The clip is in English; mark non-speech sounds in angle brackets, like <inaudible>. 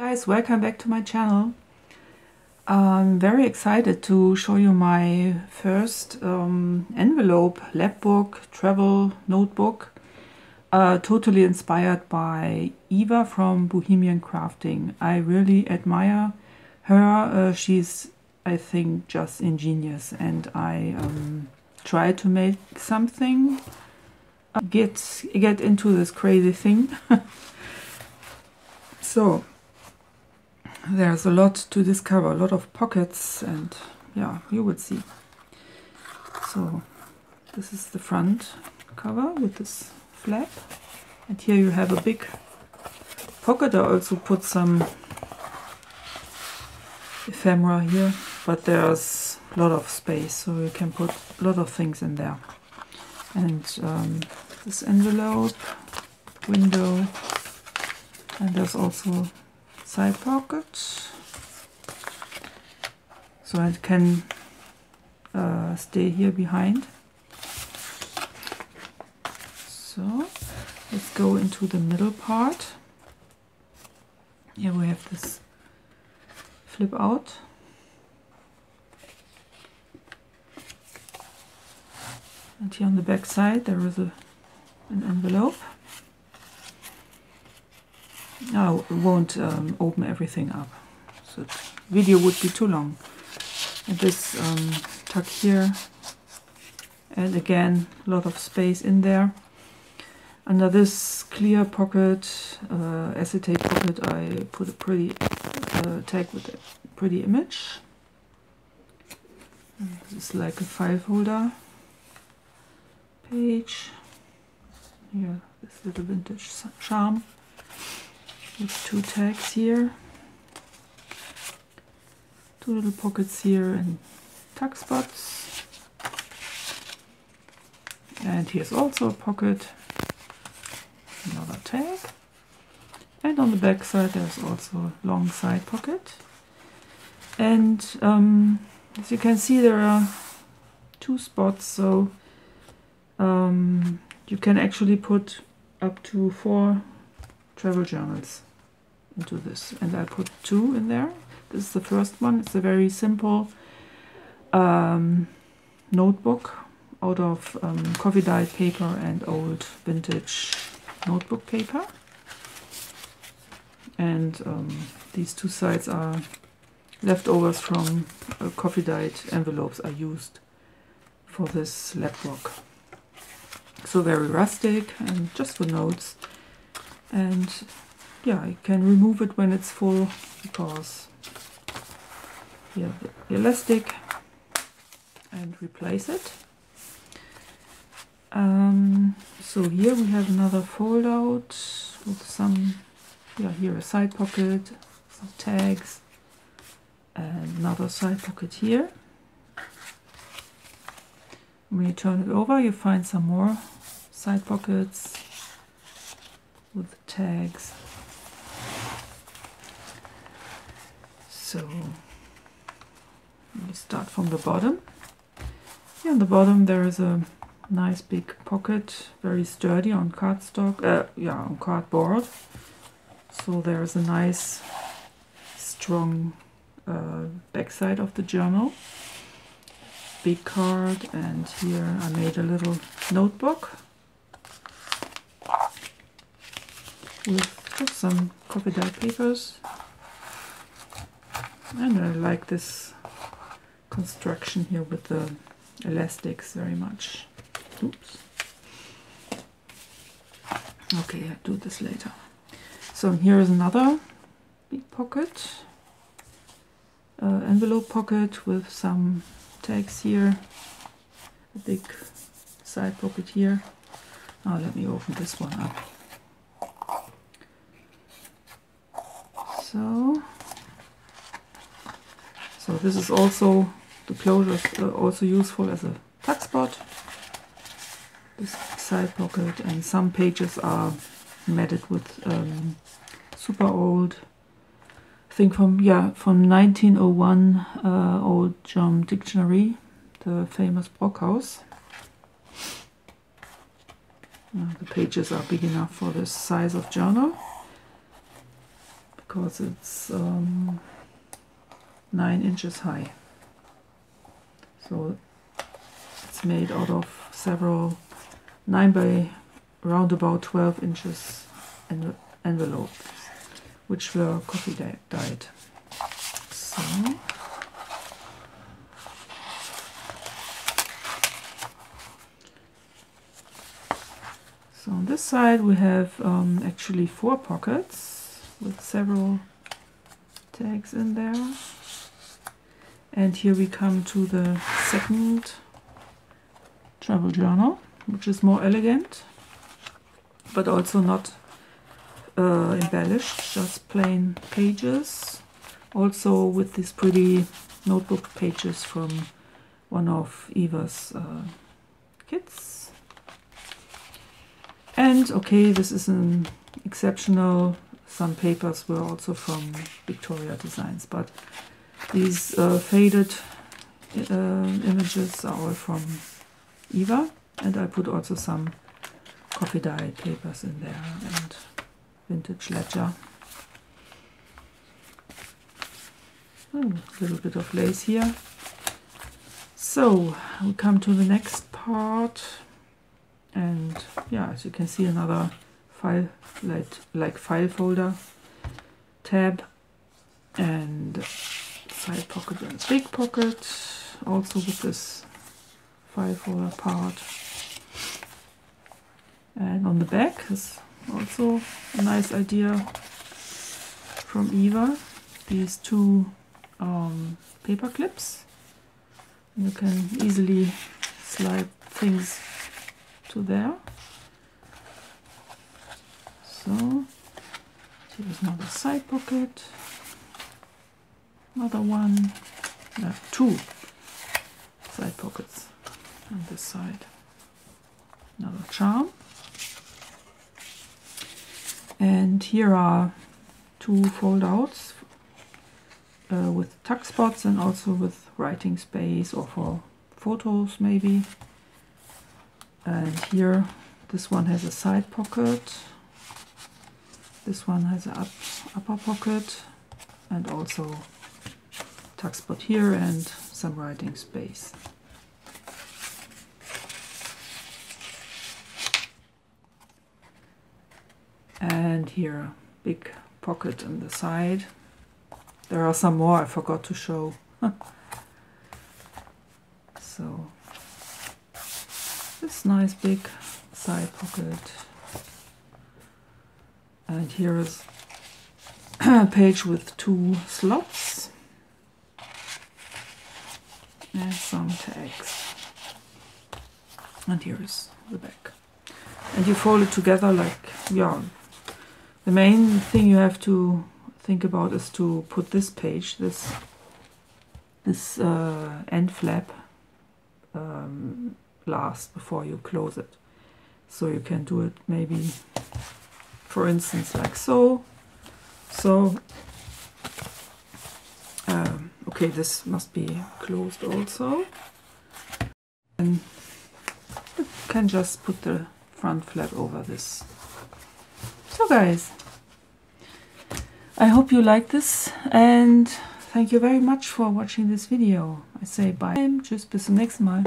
Guys, welcome back to my channel. I'm very excited to show you my first um, envelope lapbook travel notebook uh, totally inspired by Eva from Bohemian Crafting. I really admire her. Uh, she's, I think, just ingenious and I um, try to make something uh, get get into this crazy thing. <laughs> so there's a lot to discover, a lot of pockets and yeah, you would see. So this is the front cover with this flap and here you have a big pocket. I also put some ephemera here, but there's a lot of space so you can put a lot of things in there. And um, this envelope, window, and there's also side pocket so it can uh, stay here behind. So let's go into the middle part. Here we have this flip out. And here on the back side there is a, an envelope I won't um, open everything up. So the video would be too long. And this um, tuck here. And again, a lot of space in there. Under this clear pocket, uh, acetate pocket, I put a pretty uh, tag with a pretty image. This is like a file holder page. Here, this little vintage charm with two tags here, two little pockets here and tuck spots. And here's also a pocket, another tag. And on the back side there's also a long side pocket. And um, as you can see there are two spots, so um, you can actually put up to four travel journals into this and I put two in there. This is the first one. It's a very simple um, notebook out of um, coffee dyed paper and old vintage notebook paper. And um, these two sides are leftovers from uh, coffee dyed envelopes I used for this lapbook. So very rustic and just for notes. And yeah, I can remove it when it's full because have the elastic and replace it. Um, so here we have another fold out with some, yeah, here a side pocket, some tags, and another side pocket here. When you turn it over, you find some more side pockets with tags So start from the bottom. Here on the bottom there is a nice big pocket, very sturdy on cardstock, uh, yeah, on cardboard. So there's a nice strong uh, backside of the journal. Big card and here I made a little notebook with some coffee dye papers and I like this construction here with the elastics very much. Oops. Okay, I'll do this later. So here is another big pocket, uh, envelope pocket with some tags here, a big side pocket here. Now let me open this one up. So so this is also, the closure is uh, also useful as a tuck spot. This side pocket and some pages are matted with um, super old I think from yeah from 1901 uh, old German dictionary, the famous Brockhaus. Uh, the pages are big enough for the size of journal. because it's um, 9 inches high. So it's made out of several 9 by round about 12 inches en envelopes, which were coffee dyed. So So on this side we have um, actually four pockets with several tags in there. And here we come to the second travel journal, which is more elegant, but also not uh, embellished, just plain pages. Also with these pretty notebook pages from one of Eva's uh, kits. And okay, this is an exceptional. Some papers were also from Victoria Designs, but these uh, faded uh, images are all from Eva. And I put also some coffee dye papers in there and vintage ledger. Oh, a little bit of lace here. So we come to the next part and yeah as you can see another file like, like file folder tab and side pocket and big pocket also with this file folder part. And on the back is also a nice idea from Eva. These two um, paper clips. You can easily slide things to there. So here's another side pocket, another one, no, two side pockets on this side, another charm. And here are two fold outs uh, with tuck spots and also with writing space or for photos maybe. And here this one has a side pocket. This one has an up, upper pocket and also tuck spot here and some writing space. And here big pocket on the side. There are some more I forgot to show. <laughs> So this nice big side pocket. And here is <clears throat> a page with two slots and some tags. And here is the back. And you fold it together like, yarn the main thing you have to think about is to put this page, this this uh, end flap um, last before you close it. So you can do it maybe, for instance, like so. So, okay, this must be closed also. And you can just put the front flap over this. So guys, I hope you like this and thank you very much for watching this video. I say bye. Tschüss, bis zum nächsten Mal.